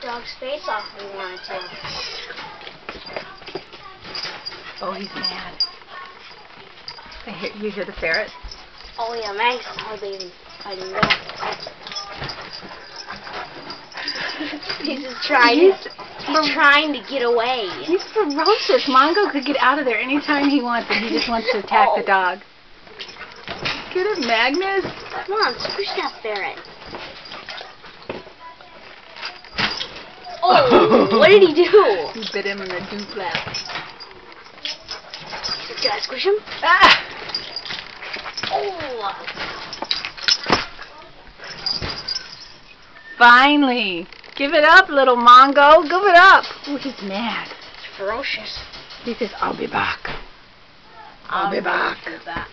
dog's face off if we wanted to. Oh, he's mad. I hear, you hear the ferret? Oh yeah, Max our baby. I know. he's just trying. He's, He's trying to get away. he's ferocious. Mongo could get out of there anytime he wants, and he just wants to attack the Oh. dog. Get it, Magnus. Come on, squish that ferret. Oh, what did he do? He bit him in the duplex. Did I squish him? Ah! Oh, Finally. Give it up, little Mongo. Give it up. Oh, he's mad. ferocious. He says, I'll be back. I'll be back. back.